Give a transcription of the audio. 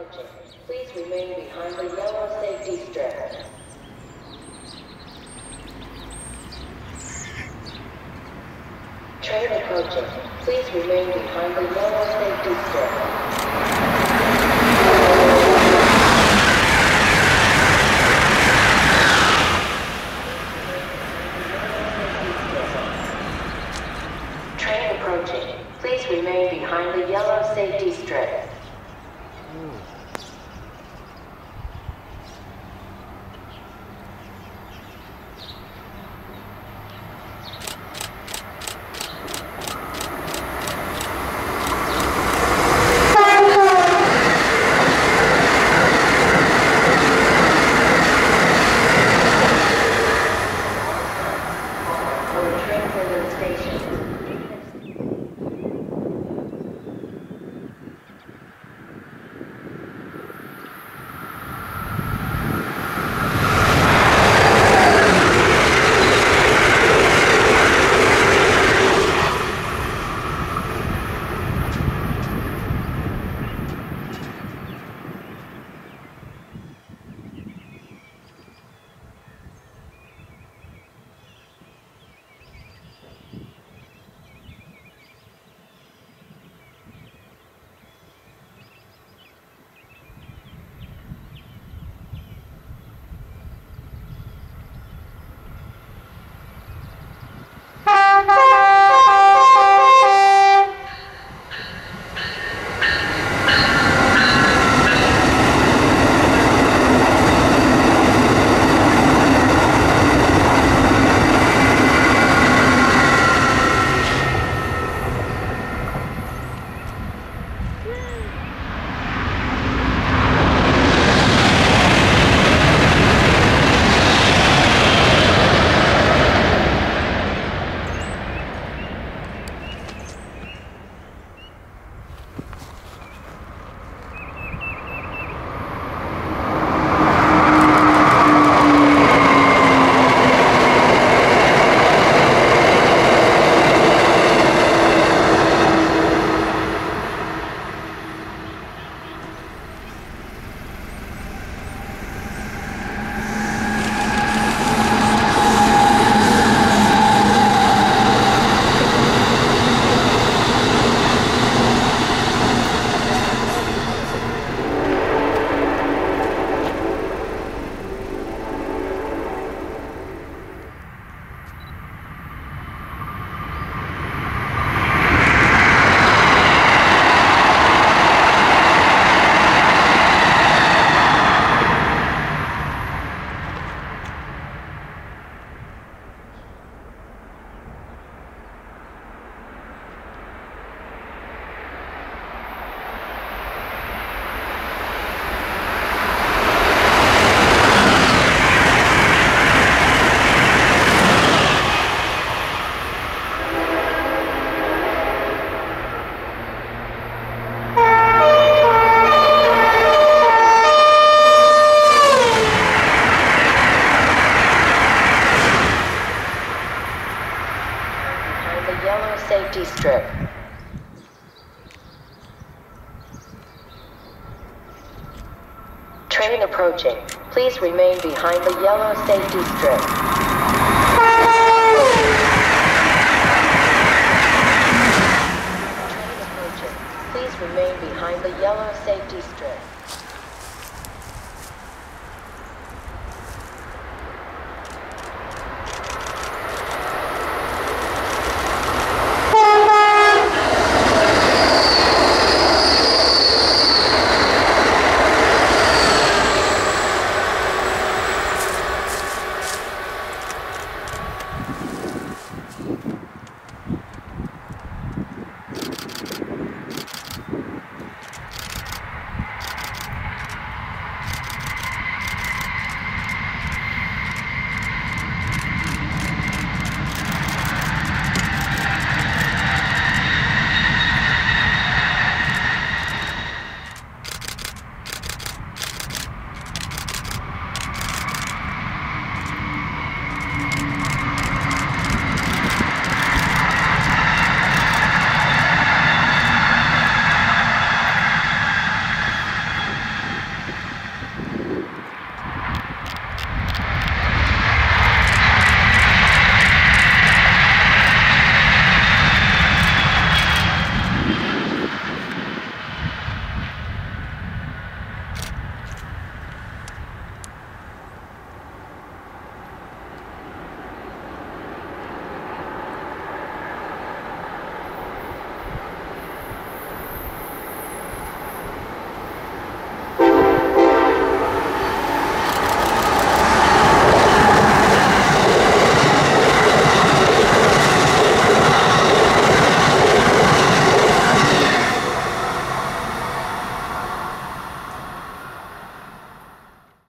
approaching. Please remain behind the yellow safety strip. Train approaching. Please remain behind the yellow safety strip. Train approaching. Please remain behind the yellow safety strip. For the train for the station. Safety strip. Train approaching. Please remain behind the yellow safety strip. Train approaching. Please remain behind the yellow safety strip.